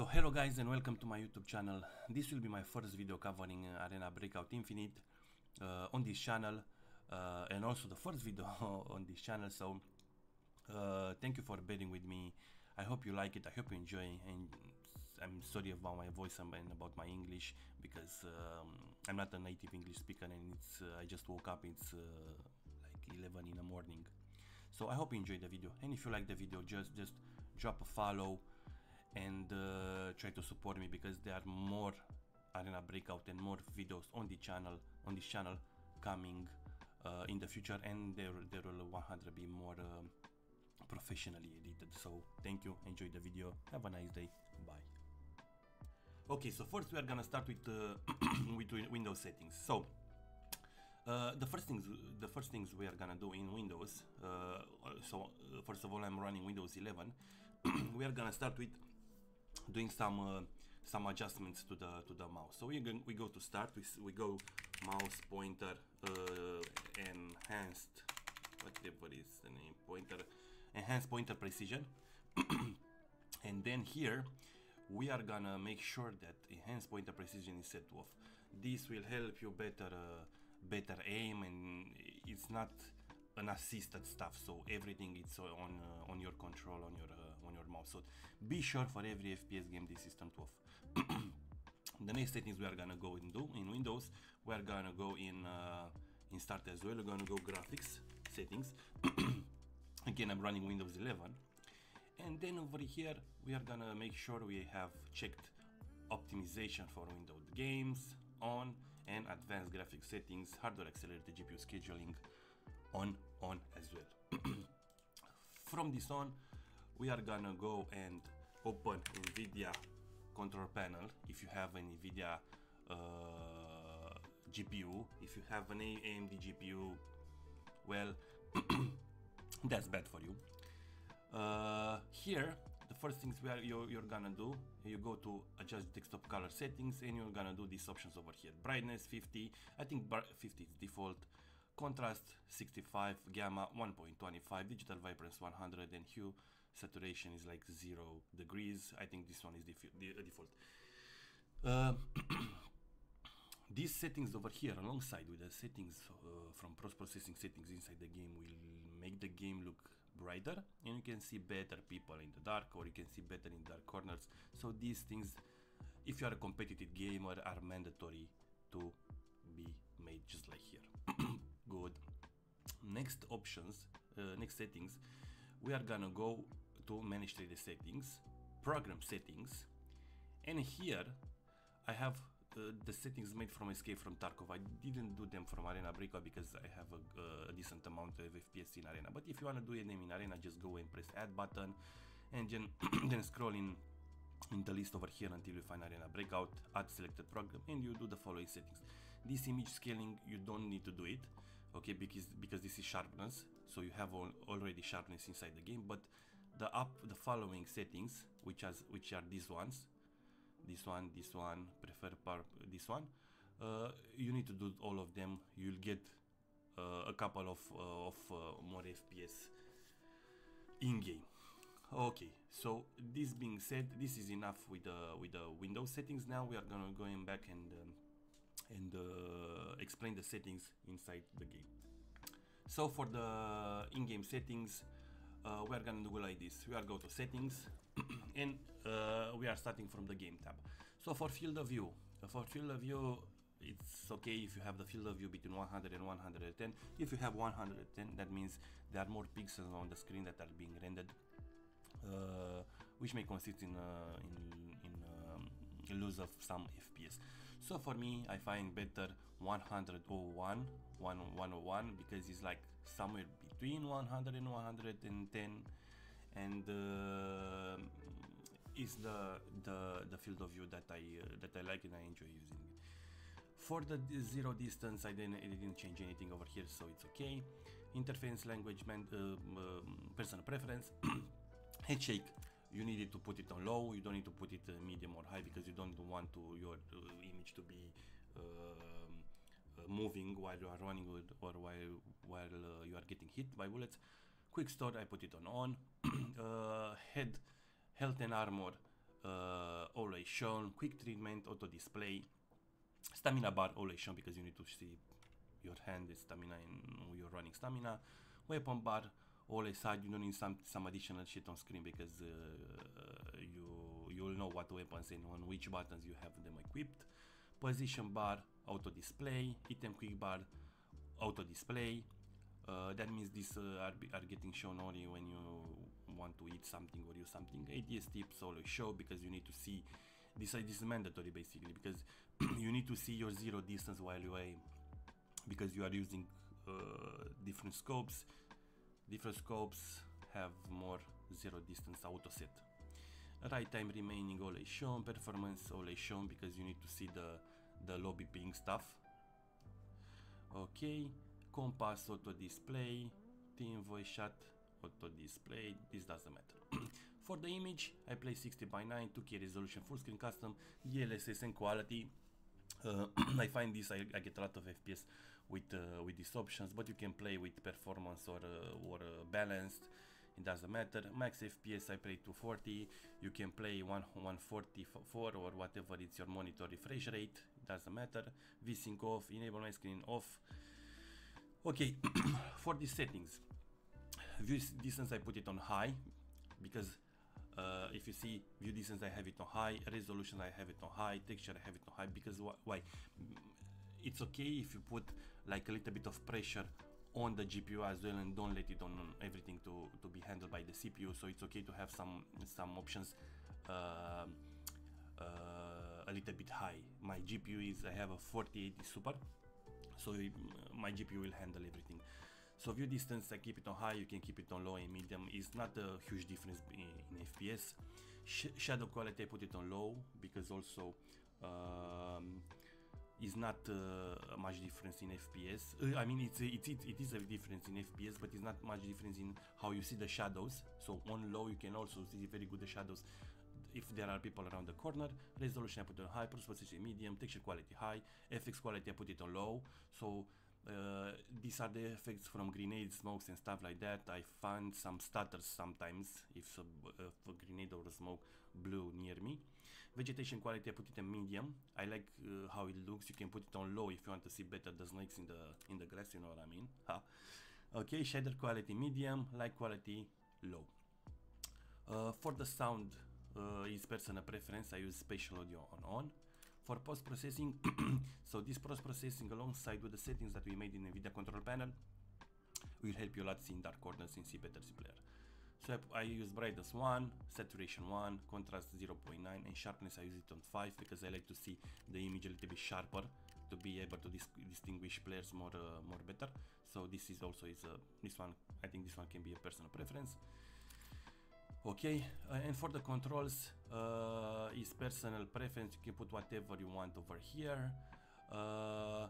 So hello guys and welcome to my YouTube channel. This will be my first video covering uh, Arena Breakout Infinite uh, on this channel uh, and also the first video on this channel so uh, thank you for bearing with me. I hope you like it, I hope you enjoy and I'm sorry about my voice and about my English because um, I'm not a native English speaker and it's uh, I just woke up, it's like 11 in the morning. So I hope you enjoyed the video and if you like the video just just drop a follow and uh, try to support me because there are more arena breakout and more videos on the channel on this channel coming uh, in the future and there there will 100 be more um, professionally edited. So thank you. Enjoy the video. Have a nice day. Bye. Okay so first we are gonna start with uh, with windows settings. So uh, the first things the first things we are gonna do in Windows uh, so uh, first of all I'm running Windows 11 we are gonna start with doing some uh, some adjustments to the to the mouse. So we go, we go to start. We we go mouse pointer uh, enhanced whatever is the name pointer enhanced pointer precision, and then here we are gonna make sure that enhanced pointer precision is set to off. This will help you better uh, better aim and it's not an assisted stuff so everything is on uh, on your control on your uh, on your mouse so be sure for every fps game this is turned off the next settings we are gonna go in, do in windows we are gonna go in uh, in start as well. We're gonna go graphics settings. Again i'm running windows 11 and then over here we are gonna make sure we have checked optimization for windows games on and advanced graphics settings hardware accelerated gpu scheduling on on as well. From this on we are gonna go and open nvidia control panel. If you have an nvidia uh, gpu if you have an amd gpu well that's bad for you. Uh, here the first things we are you're, you're, gonna do you go to adjust desktop color settings and you're gonna do these options over here. Brightness 50 i think 50 is default. Contrast 65 gamma 1.25 digital vibrance 100 and hue saturation is like zero degrees. I think this one is the, uh, default. Uh, these settings over here alongside with the settings uh, from post processing settings inside the game will make the game look brighter and you can see better people in the dark or you can see better in dark corners. So these things if you are a competitive gamer are mandatory to be made just like here. Good. Next options uh, next settings we are gonna go to manage 3d settings program settings and here I have uh, the settings made from Escape from Tarkov. I didn't do them from Arena Breakout because I have a, a, decent amount of FPS in Arena. But if you want to do them in Arena, just go and press Add button and then, then scroll in in the list over here until you find Arena Breakout, add selected program and you do the following settings. This image scaling, you don't need to do it, okay, because, because this is sharpness, so you have all, already sharpness inside the game, but the up the following settings, which has which are these ones, this one, this one, prefer par this one, uh, you need to do all of them. You'll get uh, a couple of, uh, of uh, more FPS in game okay so this being said this is enough with the with the windows settings. Now we are gonna go in back and um, and uh, explain the settings inside the game. So for the in-game settings uh, we are gonna do like this. We are go to settings and uh, we are starting from the game tab. So for field of view for field of view it's okay if you have the field of view between 100 and 110 if you have 110 that means there are more pixels on the screen that are being rendered uh, which may consist in uh, in, in um, lose of some FPS. So for me, I find better 101, 101 because it's like somewhere between 100 and 110, and uh, is the the the field of view that I uh, that I like and I enjoy using. For the zero distance, I didn't, I didn't change anything over here, so it's okay. Interface language, man, uh, um, personal preference. head shake you need to put it on low you don't need to put it uh, medium or high because you don't want to your uh, image to be um, moving while you are running or while while uh, you are getting hit by bullets quick start i put it on on. Uh, head health and armor uh, always shown, quick treatment, auto display, stamina bar always shown because you need to see your hand is stamina and you're running stamina, weapon bar always side, you don't need some, some additional shit on screen because uh, you, you'll know what weapons and on which buttons you have them equipped, position bar, auto display, item quick bar, auto display, uh, that means these uh, are, are getting shown only when you want to eat something or use something. ADS tips always show because you need to see this, uh, this is mandatory basically because you need to see your zero distance while you aim because you are using uh, different scopes. Different scopes have more zero distance auto set. Right time remaining always shown, performance always shown because you need to see the, the lobby ping stuff. Okay, compass auto display, team voice chat auto display, this doesn't matter. For the image, I play 60 by 9, 2K resolution, full screen custom, DLSS and quality. Uh, I find this, I, I, get a lot of FPS with uh, with these options, but you can play with performance or uh, or uh, balanced. It doesn't matter. Max FPS I play 240. You can play 1 144 or whatever it's your monitor refresh rate. It doesn't matter. VSync off. Enable my screen off. Okay, for the settings, view distance I put it on high because uh, if you see view distance I have it on high, resolution I have it on high, texture I have it on high because wh why? It's okay if you put like a little bit of pressure on the GPU as well and don't let it on everything to, to be handled by the CPU so it's okay to have some some options uh, uh, a little bit high. My GPU is I have a 4080 Super so it, my GPU will handle everything. So view distance, I keep it on high, you can keep it on low and medium. It's not a huge difference in, in FPS. Sh shadow quality, I put it on low because also um, is not uh, much difference in FPS. Uh, I mean, it's, it, it, it is a difference in FPS, but it's not much difference in how you see the shadows. So on low, you can also see very good the shadows if there are people around the corner. Resolution I put on high, position medium, texture quality high, FX quality I put it on low. So uh, these are the effects from grenade smokes and stuff like that. I find some stutters sometimes if a, if a grenade or a smoke blew near me. Vegetation quality I put it in medium. I like uh, how it looks. You can put it on low if you want to see better the snakes in the in the grass. You know what I mean? Okay, shader quality medium, light quality low. Uh, for the sound, uh, is personal preference. I use spatial audio on on. For post-processing, so this post-processing alongside with the settings that we made in the NVIDIA control panel will help you a lot seeing dark corners and see better player. So I, I use brightness 1, saturation 1, contrast 0.9 and sharpness I use it on 5 because I like to see the image a little bit sharper to be able to dis distinguish players more uh, more better. So this is also is uh, this one I think this one can be a personal preference okay uh, and for the controls uh, is personal preference. You can put whatever you want over here. Uh,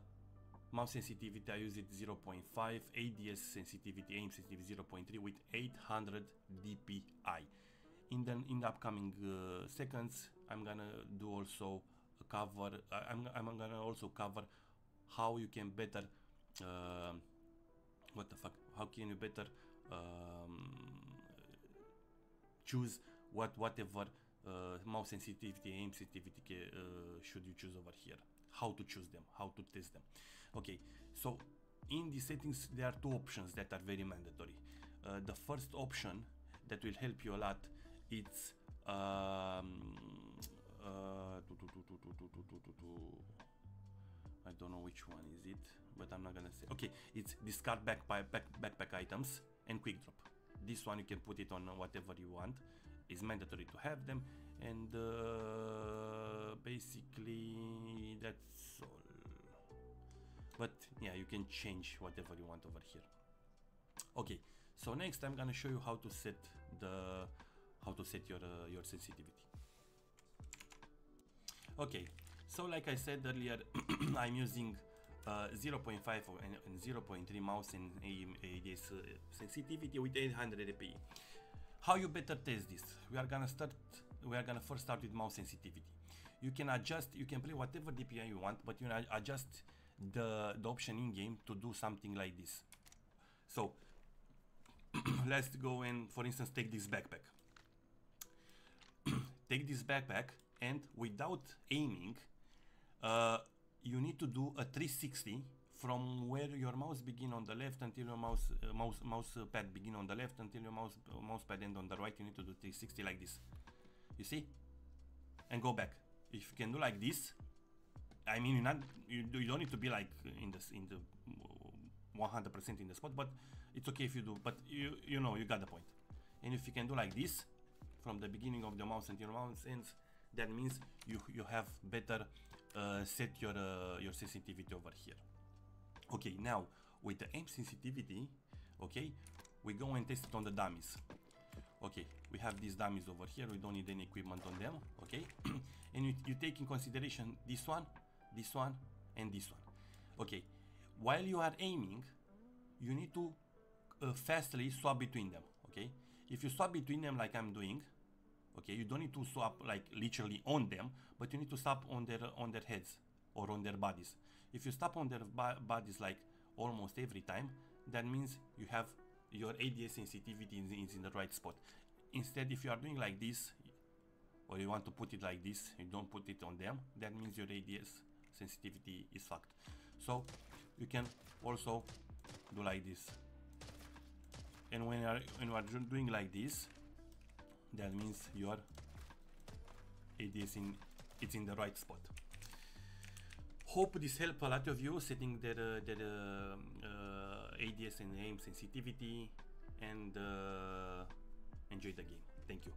mouse sensitivity I use it 0.5 ADS sensitivity aim sensitivity 0.3 with 800 DPI in the in the upcoming uh, seconds I'm gonna do also a cover I'm, I'm gonna also cover how you can better uh, what the fuck how can you better um, choose what whatever uh, mouse sensitivity, aim sensitivity uh, should you choose over here. How to choose them, how to test them. Okay, so in the settings there are two options that are very mandatory. Uh, the first option that will help you a lot it's I don't know which one is it, but I'm not gonna say. Okay, it's discard back, back backpack items and quick drop this one you can put it on whatever you want. It's mandatory to have them. And uh, basically that's all. But yeah you can change whatever you want over here. Okay so next I'm gonna show you how to set the how to set your uh, your sensitivity. Okay so like I said earlier I'm using uh, 0.5 and, and 0.3 mouse and ADS uh, sensitivity with 800 dpi. How you better test this? We are gonna start. We are gonna first start with mouse sensitivity. You can adjust. You can play whatever DPI you want, but you adjust the the option in game to do something like this. So let's go and, for instance, take this backpack. take this backpack and without aiming, uh, you need to do a 360 from where your mouse begin on the left until your mouse uh, mouse mouse pad begin on the left until your mouse uh, mouse pad end on the right. You need to do 360 like this. You see, and go back. If you can do like this, I mean, you not you, you don't need to be like in this in the 100% in the spot, but it's okay if you do. But you you know you got the point. And if you can do like this from the beginning of the mouse until your mouse ends, that means you you have better uh, set your uh, your sensitivity over here. Okay, now with the aim sensitivity, okay, we go and test it on the dummies. Okay, we have these dummies over here. We don't need any equipment on them. Okay, and you, you take in consideration this one, this one, and this one. Okay, while you are aiming, you need to uh, fastly swap between them. Okay, if you swap between them like I'm doing, okay, you don't need to swap like literally on them, but you need to stop on their on their heads or on their bodies. If you stop on their bodies like almost every time, that means you have your ADS sensitivity is in the right spot. Instead, if you are doing like this, or you want to put it like this, you don't put it on them, that means your ADS sensitivity is fucked. So you can also do like this. And when you are, when you are doing like this, that means your ADS in it's in the right spot. Hope this helped a lot of you setting their, uh, uh, uh, ADS and aim sensitivity and uh, enjoy the game. Thank you.